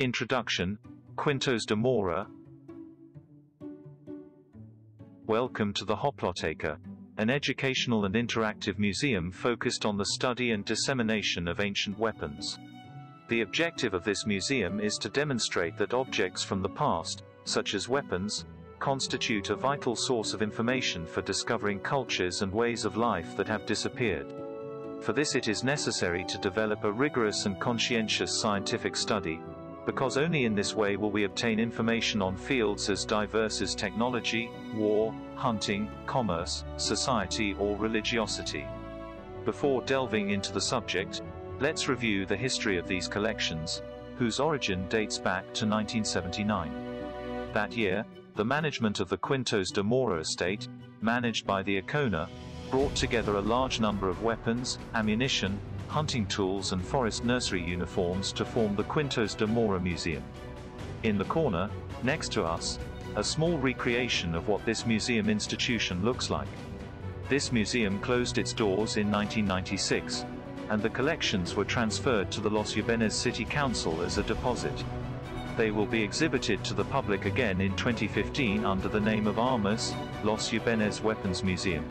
Introduction, Quintos de Mora. Welcome to the Hoploteca, an educational and interactive museum focused on the study and dissemination of ancient weapons. The objective of this museum is to demonstrate that objects from the past, such as weapons, constitute a vital source of information for discovering cultures and ways of life that have disappeared. For this it is necessary to develop a rigorous and conscientious scientific study, because only in this way will we obtain information on fields as diverse as technology, war, hunting, commerce, society or religiosity. Before delving into the subject, let's review the history of these collections, whose origin dates back to 1979. That year, the management of the Quintos de Mora estate, managed by the ICONA, brought together a large number of weapons, ammunition, hunting tools and forest nursery uniforms to form the Quintos de Mora Museum. In the corner, next to us, a small recreation of what this museum institution looks like. This museum closed its doors in 1996, and the collections were transferred to the Los Yébenes City Council as a deposit. They will be exhibited to the public again in 2015 under the name of Armas, Los Yébenes Weapons Museum.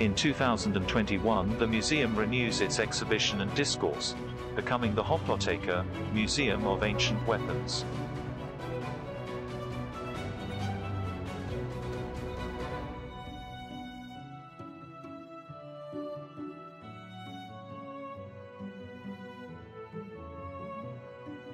In 2021 the museum renews its exhibition and discourse, becoming the Hoploteca, Museum of Ancient Weapons.